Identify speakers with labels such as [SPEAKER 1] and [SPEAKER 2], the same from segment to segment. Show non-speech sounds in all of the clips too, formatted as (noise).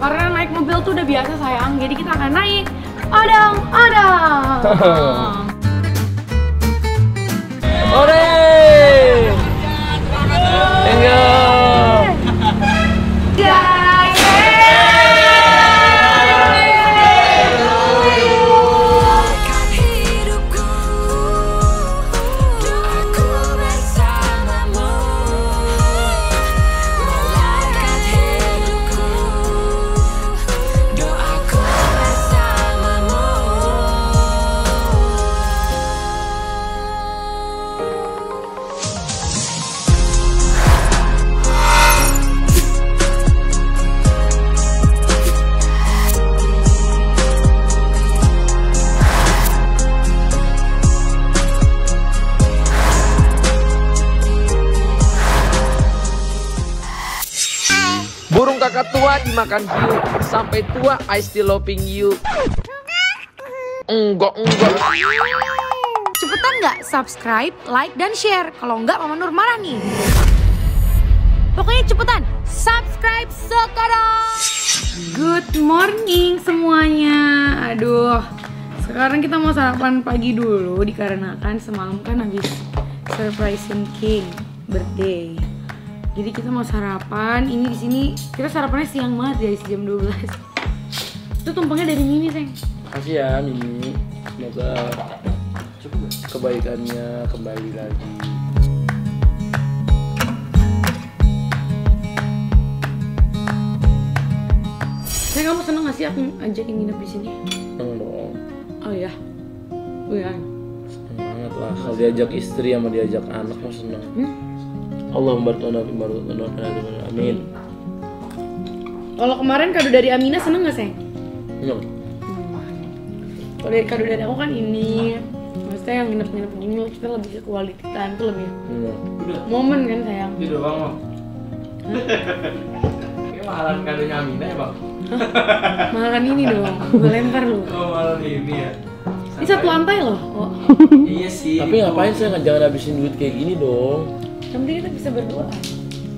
[SPEAKER 1] Karena naik mobil tuh udah biasa sayang, jadi kita akan naik odong-odong. (laughs)
[SPEAKER 2] Ore! Tua dimakan hiu Sampai tua I still loving you Enggak, enggak
[SPEAKER 1] Cepetan nggak subscribe, like, dan share. Kalau nggak Mama Nur marah nih. Pokoknya cepetan subscribe sekarang. Good morning semuanya. Aduh, sekarang kita mau sarapan pagi dulu dikarenakan semalam kan habis surprisein King birthday. Jadi kita mau sarapan. Ini di sini kita sarapannya siang banget guys, jam 12. Itu tumpengnya dari Mimi, Seng.
[SPEAKER 2] Makasih ya Mimi Semoga kebaikannya kembali lagi
[SPEAKER 1] Saya kamu seneng gak sih aku ajakin nginep di sini?
[SPEAKER 2] Seneng dong
[SPEAKER 1] Oh iya. Oh iya.
[SPEAKER 2] Seneng banget lah Kalau diajak istri sama diajak anak mah seneng
[SPEAKER 1] Hmm?
[SPEAKER 2] Allah membantu Amin
[SPEAKER 1] Kalau kemarin kado dari Amina seneng gak sih?
[SPEAKER 2] Seneng
[SPEAKER 1] Kalau dari kado dari aku kan ini, maksudnya yang nginep-nginep gini kita lebih ke quality time tuh lebih
[SPEAKER 2] Seneng
[SPEAKER 1] momen kan sayang.
[SPEAKER 3] Itu doang bang. Ini mahalan kadonya Amina ya bang?
[SPEAKER 1] Makan ini dong, gue lempar lu.
[SPEAKER 3] Oh malam ini ya.
[SPEAKER 1] Ini satu lantai loh. Oh.
[SPEAKER 3] Iya sih.
[SPEAKER 2] Tapi ngapain saya nggak jangan habisin duit kayak gini dong
[SPEAKER 1] Yang penting kita bisa berdoa.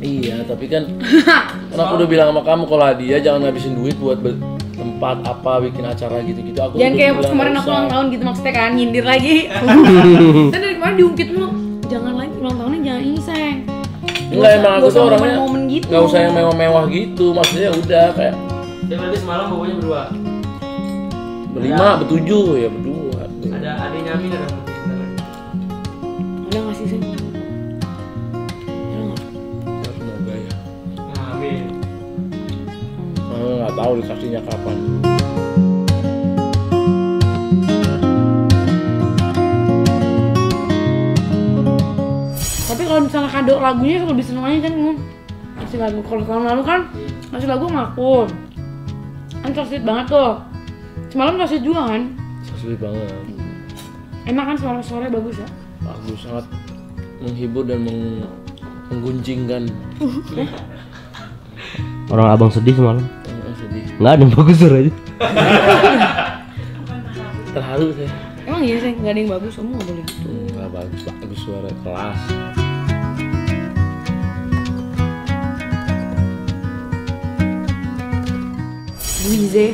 [SPEAKER 2] Iya, tapi kan (laughs) kan aku udah bilang sama kamu kalau hadiah jangan ngabisin duit buat tempat apa bikin acara gitu-gitu. Aku
[SPEAKER 1] Jangan kayak pas
[SPEAKER 2] bilang
[SPEAKER 1] kemarin aku ulang tahun gitu maksudnya kan nyindir lagi. Dan (laughs) dari kemarin diungkit mulu. Jangan lagi ulang tahunnya jangan ini sayang.
[SPEAKER 2] Enggak emang aku tuh
[SPEAKER 1] usah
[SPEAKER 2] orangnya
[SPEAKER 1] momen-momen gitu.
[SPEAKER 2] nggak usah yang mewah-mewah gitu. Maksudnya udah kayak
[SPEAKER 3] Ya berarti semalam bapaknya berdua.
[SPEAKER 2] berlima, bertujuh ya berdua.
[SPEAKER 3] Ada adiknya Amina dong.
[SPEAKER 1] Ada nggak sih sayang? Nggak
[SPEAKER 2] tahu dikasihnya kapan.
[SPEAKER 1] Tapi kalau misalnya kado lagunya lebih seneng aja kan kasih lagu. Kalau tahun lalu kan kasih lagu ngaku. Kan sweet banget tuh. Semalam sweet juga kan?
[SPEAKER 2] Sulit banget.
[SPEAKER 1] Enak kan suara-suaranya bagus ya?
[SPEAKER 2] Bagus sangat menghibur dan meng- menggunjingkan.
[SPEAKER 4] Orang abang sedih semalam. Nggak ada yang bagus suaranya.
[SPEAKER 2] Terharu saya.
[SPEAKER 1] Emang iya sih, nggak ada yang bagus, kamu nggak boleh gitu
[SPEAKER 2] Enggak bagus, bagus suara kelas.
[SPEAKER 1] Wize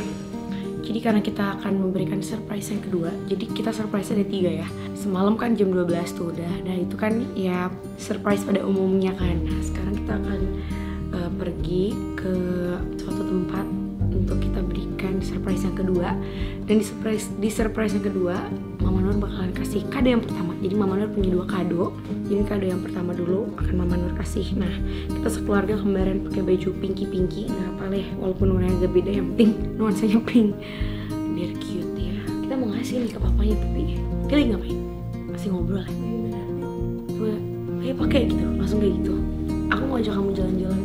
[SPEAKER 1] Jadi karena kita akan memberikan surprise yang kedua Jadi kita surprise ada tiga ya Semalam kan jam 12 tuh udah Nah itu kan ya surprise pada umumnya kan Nah sekarang kita akan eh, pergi ke suatu tempat surprise yang kedua. Dan di surprise, di surprise yang kedua Mama Nur bakalan kasih kado yang pertama. Jadi Mama Nur punya dua kado. Jadi kado yang pertama dulu akan Mama Nur kasih. Nah kita sekeluarga kembaran pakai baju pinky-pinky. Nggak apa deh walaupun warnanya agak beda Yang penting nuansanya pink. Biar cute ya. Kita mau ngasih nih ke papanya tapi Pilih ngapain? Masih ngobrol ya? Coba kayak pakai gitu Langsung kayak gitu. Aku mau ajak kamu jalan-jalan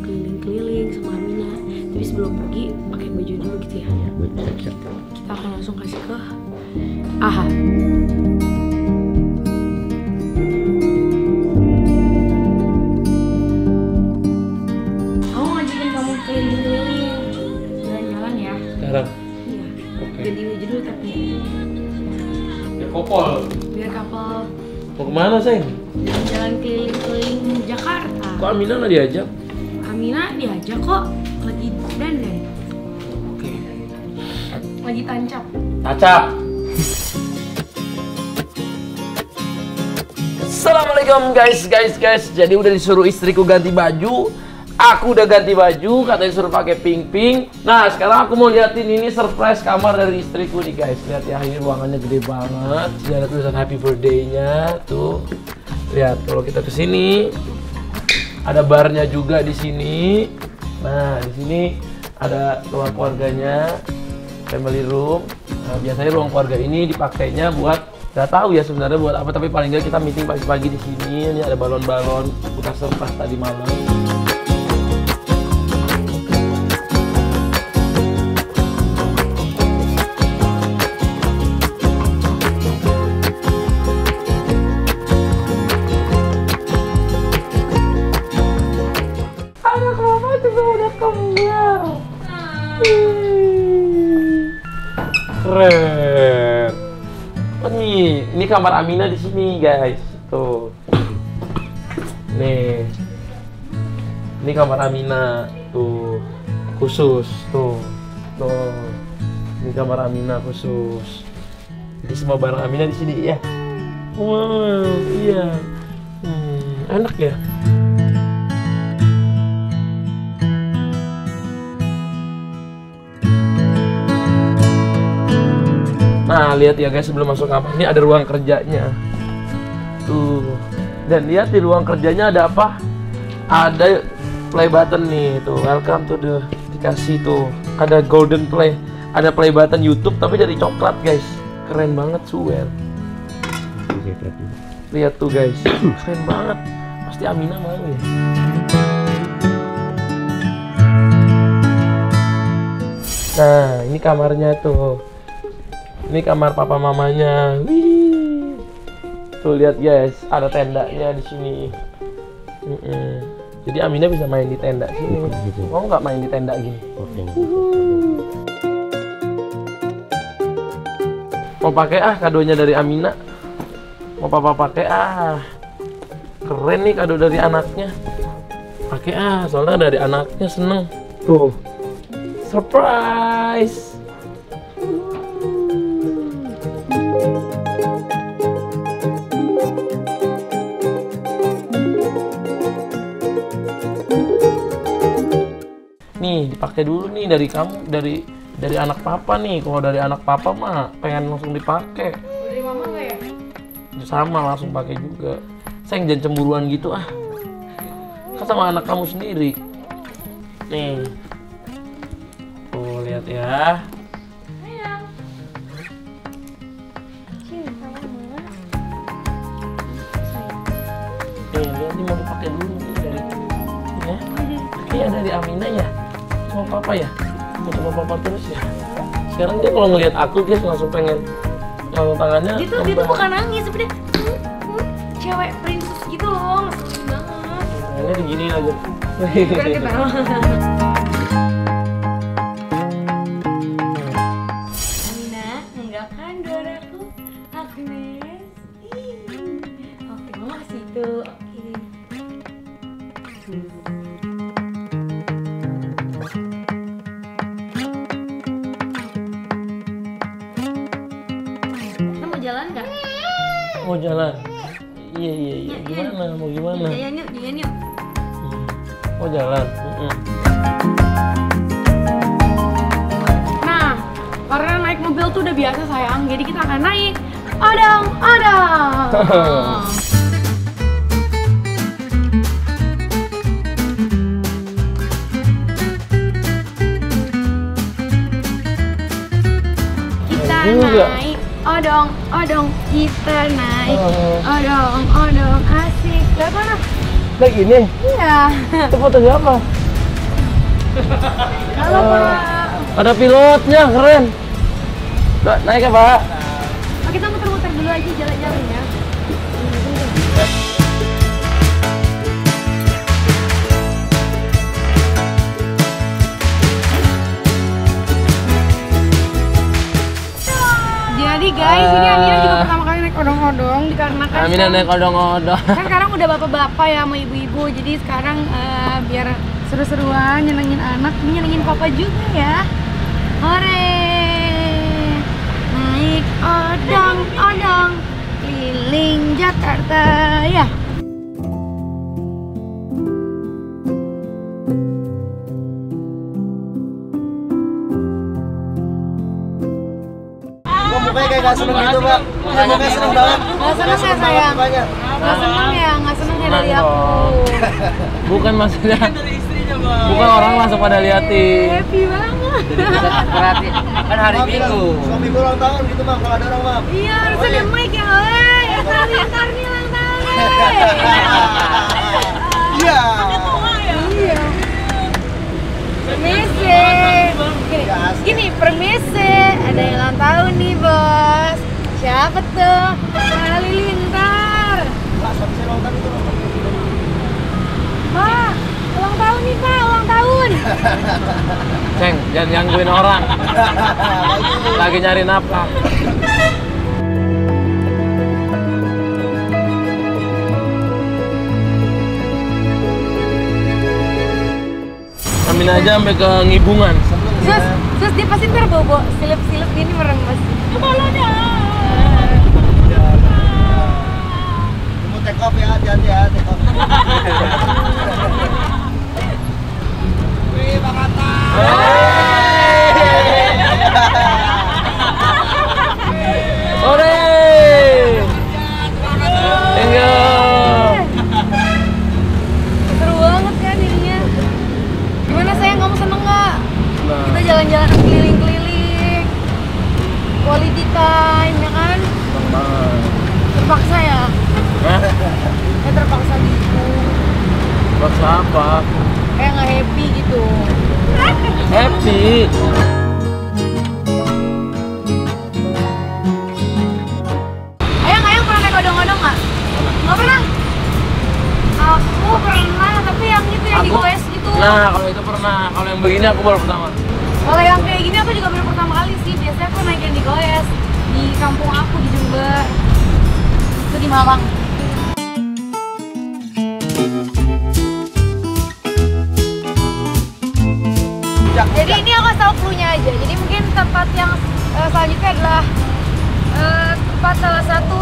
[SPEAKER 1] Kita akan langsung kasih ke Aha. Aku ngajakin kamu keliling-keliling Jalan-jalan ya?
[SPEAKER 2] Sekarang?
[SPEAKER 1] Iya.
[SPEAKER 2] Oke.
[SPEAKER 1] Ganti baju dulu tapi.
[SPEAKER 3] Ya kopol.
[SPEAKER 1] Biar kapal
[SPEAKER 2] mau ke mana sayang?
[SPEAKER 1] jalan keliling-keliling Jakarta.
[SPEAKER 2] Kok Amina nggak diajak?
[SPEAKER 1] Amina diajak kok. Lagi dandan Lagi tancap.
[SPEAKER 2] Acap. Assalamualaikum guys, guys, guys. Jadi udah disuruh istriku ganti baju. Aku udah ganti baju, katanya suruh pakai pink pink. Nah sekarang aku mau liatin ini surprise kamar dari istriku nih guys. Lihat ya, ini ruangannya gede banget. Sini ada tulisan happy birthday-nya tuh. Lihat kalau kita ke sini ada barnya juga di sini. Nah di sini ada ruang keluarganya, family room. Nah, biasanya ruang keluarga ini dipakainya buat nggak tahu ya sebenarnya buat apa tapi paling nggak kita meeting pagi-pagi di sini. Ini ada balon-balon bekas surprise tadi malam. Keren. Oh nih, ini kamar Amina di sini guys. Tuh. Nih. Ini kamar Amina. Tuh. Khusus. Tuh. Tuh. Ini kamar Amina khusus. Jadi semua barang Amina di sini ya. Wow, iya. Hmm, enak ya. Nah, lihat ya guys sebelum masuk kamar ini ada ruang kerjanya. Tuh. Dan lihat di ruang kerjanya ada apa? Ada play button nih, tuh. Welcome to the dikasih tuh. Ada golden play. Ada play button YouTube tapi dari coklat, guys. Keren banget, swear. Lihat tuh, guys. Keren banget. Pasti Amina mau ya. Nah, ini kamarnya tuh. Ini kamar papa mamanya. Wih. Tuh lihat guys, ada tendanya di sini. Mm-mm. Jadi Amina bisa main di tenda sini. Mau nggak main di tenda gini? Mau pakai ah kadonya dari Amina. Mau papa pakai ah. Keren nih kado dari anaknya. Pakai ah, soalnya dari anaknya seneng. Tuh. Surprise. Nih, dipakai dulu nih dari kamu, dari dari anak papa nih. Kalau dari anak papa mah pengen langsung dipakai.
[SPEAKER 1] Dari mama nggak ya?
[SPEAKER 2] Sama langsung pakai juga. Sayang jangan cemburuan gitu ah. Kan sama anak kamu sendiri. Nih. Tuh, lihat ya. Nih, lihat nih mau dipakai dulu nih dari ya. Iya dari Amina ya. Sama papa ya. Mau sama papa terus ya. Sekarang dia kalau ngelihat aku dia langsung pengen langsung tangannya.
[SPEAKER 1] Dia tuh, dia tuh bukan nangis, tapi dia hmm, hmm, cewek princess gitu loh, ngeselin banget.
[SPEAKER 2] Ini digini aja.
[SPEAKER 1] Ketawa. Amina, kan doraku? Agnes. Oke, mama kasih itu. Oke. Mau jalan?
[SPEAKER 2] Iya iya iya. Gimana? Mau gimana?
[SPEAKER 1] Jalan yuk, jalan yuk.
[SPEAKER 2] Mau jalan? Mm-mm.
[SPEAKER 1] Nah, karena naik mobil tuh udah biasa sayang, jadi kita akan naik odong odong. (laughs) kita naik odong odong, kita naik
[SPEAKER 2] Oh.
[SPEAKER 1] odong odong, asik. Lihat mana?
[SPEAKER 2] Kayak gini.
[SPEAKER 1] Iya.
[SPEAKER 2] Itu foto siapa?
[SPEAKER 1] Halo Pak.
[SPEAKER 2] Ada pilotnya, keren. Mbak, naik ya, Pak?
[SPEAKER 1] Oh, kita muter-muter dulu aja jalan-jalan ya. guys, ini Amina juga ah. pertama kali naik odong-odong dikarenakan
[SPEAKER 2] Amina naik odong-odong. (laughs)
[SPEAKER 1] Kan sekarang udah bapak-bapak ya sama ibu-ibu, jadi sekarang uh, biar seru-seruan nyenengin anak, nyenengin papa juga ya. Hore. Naik odong-odong keliling Jakarta ya.
[SPEAKER 5] Kok mukanya kayak gak seneng gitu, Pak? Kayak mukanya seneng banget.
[SPEAKER 1] Gak seneng ya sayang? Gak seneng ya, gak seneng ya dari aku.
[SPEAKER 2] Bukan maksudnya. Bukan orang langsung pada liatin.
[SPEAKER 1] Happy banget.
[SPEAKER 5] Berarti kan hari Minggu. Suami gue ulang tahun gitu, Bang. Kalau ada orang, Bang.
[SPEAKER 1] Iya, harus ada mic ya. Ya kali karni ulang tahun. (laughs)
[SPEAKER 5] Iya.
[SPEAKER 1] Iya. Permisi. Gini, gini, permisi. Ada yang ulang tahun nih, bos. Siapa tuh? Halilintar.
[SPEAKER 5] Pak, suami saya ulang tahun itu.
[SPEAKER 1] Pak, ulang tahun nih, Pak. Ulang tahun. (laughs)
[SPEAKER 2] Ceng, jangan gangguin orang. Lagi nyari nafkah. Amin aja sampai ke ngibungan.
[SPEAKER 1] Sus, sus dia pasti ntar bobo silip-silip gini merembes. Kalau dah. Happy. Ayang, ayang pernah naik odong-odong nggak? Nggak pernah? Aku pernah, tapi yang itu yang di
[SPEAKER 2] Aku-
[SPEAKER 1] goes gitu.
[SPEAKER 2] Nah, kalau itu pernah. Kalau yang begini aku baru pertama.
[SPEAKER 1] Kalau yang kayak gini aku juga baru pertama kali sih. Biasanya aku naik yang di goes di kampung aku di Jember. Itu di Malang. Kasih tahu clue-nya aja. Jadi mungkin tempat yang eh, selanjutnya adalah eh, tempat salah satu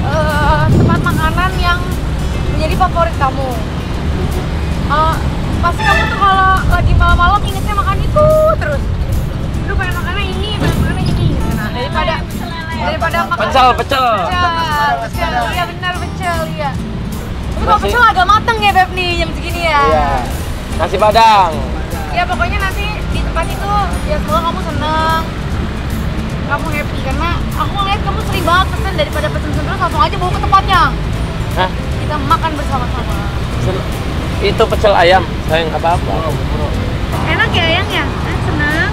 [SPEAKER 1] eh, tempat makanan yang menjadi favorit kamu. Eh, pasti kamu tuh kalau lagi malam-malam ingetnya makan itu terus. Aduh pengen makannya ini, pengen makannya ini. gitu. Nah, daripada daripada makan
[SPEAKER 2] Pecel, pecel.
[SPEAKER 1] pecel, pecel, iya benar pecel, iya. Tapi kalau pecel agak mateng ya Beb nih jam segini ya.
[SPEAKER 2] Iya. Nasi padang.
[SPEAKER 1] Ya pokoknya nanti tempat itu ya semoga kamu seneng kamu happy karena aku ngeliat kamu sering banget pesen daripada pesen terus langsung aja bawa ke tempatnya
[SPEAKER 2] Hah?
[SPEAKER 1] kita makan bersama-sama
[SPEAKER 2] Itu pecel ayam. Saya nggak apa-apa.
[SPEAKER 1] enak ya Ayang ya Eh, senang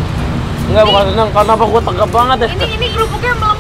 [SPEAKER 2] Enggak, bukan senang. Kenapa gue tegap banget ya?
[SPEAKER 1] ini ini kerupuknya melempem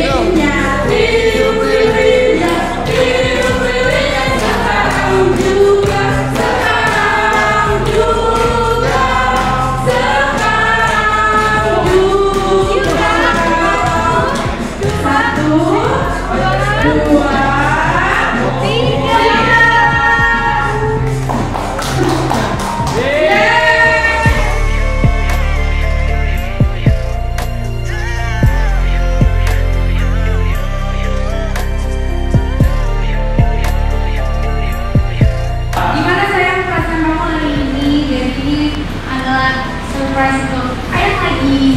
[SPEAKER 1] Yeah. Surprise untuk ayam lagi.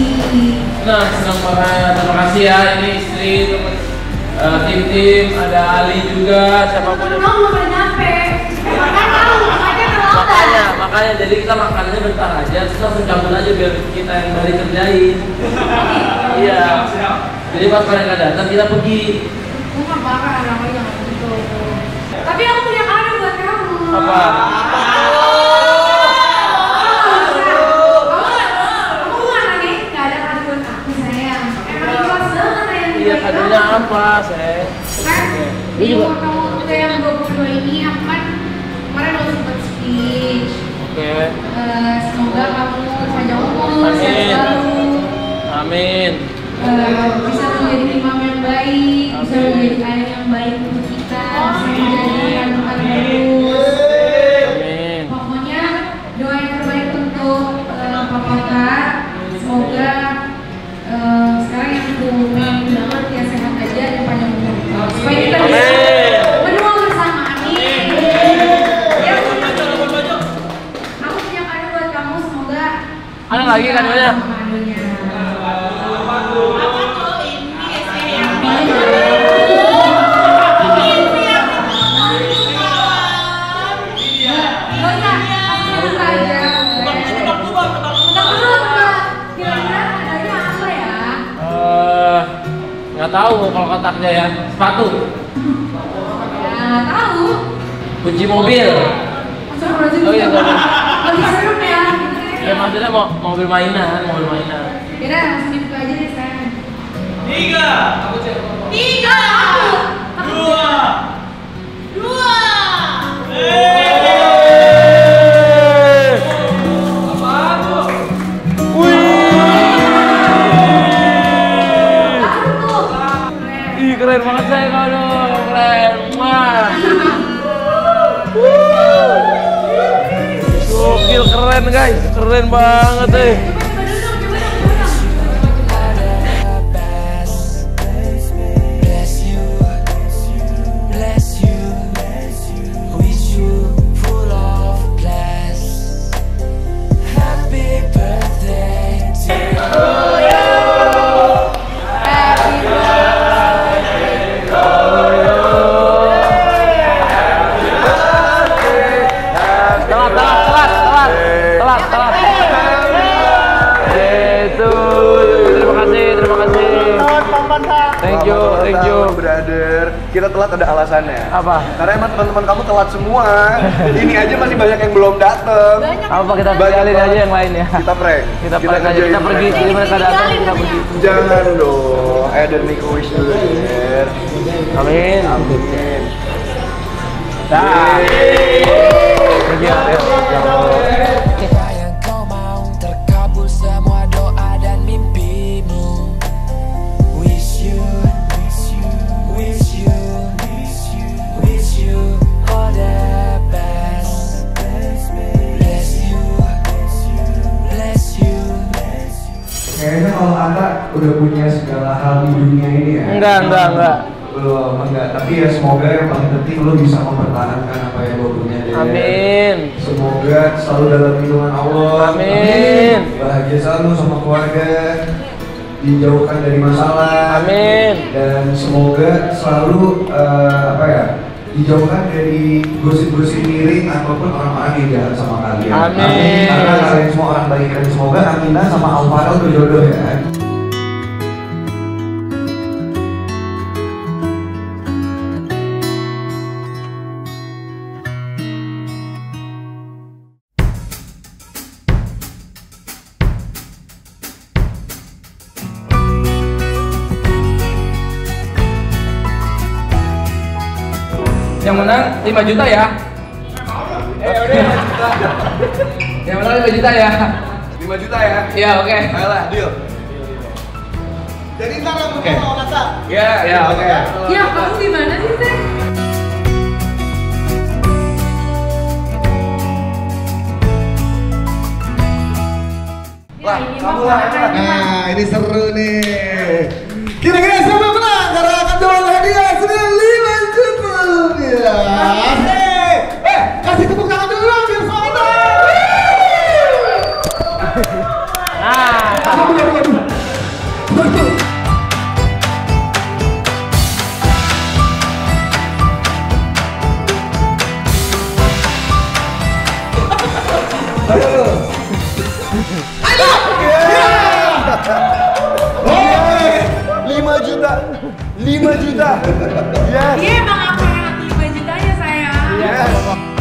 [SPEAKER 2] Nah, senang banget. Terima kasih ya. Ini istri, teman eh, tim-tim, ada Ali juga, siapa pun yang
[SPEAKER 1] Kamu belum nyampe. Tahu, makanya
[SPEAKER 2] makanya jadi kita makannya bentar aja terus langsung cabut aja biar kita yang balik kerjain iya jadi pas mereka datang kita pergi
[SPEAKER 1] Gue nggak bakal jangan gitu. Tapi aku punya kado buat kamu.
[SPEAKER 2] apa
[SPEAKER 1] Kamu nggak nanya nggak ada kado buat aku sayang. Emang ikhlas banget ayam
[SPEAKER 2] iya kadonya apa mobil. Oh iya.
[SPEAKER 1] Lebih serem ya.
[SPEAKER 2] ya maksudnya mau mobil mainan mobil mainan
[SPEAKER 1] Yaudah, langsung dibuka aja deh sekarang.
[SPEAKER 3] Tiga.
[SPEAKER 1] Tiga. Keren
[SPEAKER 2] banget eh
[SPEAKER 5] Kita telat ada alasannya.
[SPEAKER 2] apa
[SPEAKER 5] Karena emang teman-teman kamu telat semua. Ini aja masih banyak yang belum datang.
[SPEAKER 2] apa kita tinggalin aja yang lain ya
[SPEAKER 5] Kita prank.
[SPEAKER 2] kita prank aja kita pergi jadi mereka datang kita pergi
[SPEAKER 5] Jangan dong. Eh dan make a wish dulu, Der.
[SPEAKER 2] amin
[SPEAKER 5] Amin.
[SPEAKER 2] dah pergi ya
[SPEAKER 6] udah punya segala hal di dunia ini ya.
[SPEAKER 2] Enggak, enggak, enggak.
[SPEAKER 6] Belum, enggak. Tapi ya semoga yang paling penting lo bisa mempertahankan apa yang lo punya. deh.
[SPEAKER 2] amin
[SPEAKER 6] Semoga selalu dalam lindungan Allah.
[SPEAKER 2] Amin.
[SPEAKER 6] Bahagia selalu sama keluarga. Dijauhkan dari masalah.
[SPEAKER 2] amin
[SPEAKER 6] Dan semoga selalu eh, apa ya? Dijauhkan dari gosip-gosip miring ataupun orang-orang yang jahat sama kalian.
[SPEAKER 2] Amin.
[SPEAKER 6] Karena kalian semua orang baik dan semoga Aminah sama Alvaro berjodoh ya.
[SPEAKER 2] 5 juta ya. Yang menang 5 juta ya.
[SPEAKER 5] 5 juta ya.
[SPEAKER 2] Iya, oke.
[SPEAKER 5] Ayolah, deal. Jadi ntar rambutnya mau kata.
[SPEAKER 2] Ya, ya, oke.
[SPEAKER 1] Ya, kamu gimana sih, Teh?
[SPEAKER 5] Lah,
[SPEAKER 1] ini
[SPEAKER 5] kamu
[SPEAKER 1] mah
[SPEAKER 5] lah,
[SPEAKER 1] makan,
[SPEAKER 5] kamu lah.
[SPEAKER 6] Nah, ini seru nih. Kira-kira siapa lima juta. Lima juta. Yes.
[SPEAKER 1] Iya bang aku 5
[SPEAKER 2] juta ya saya yes.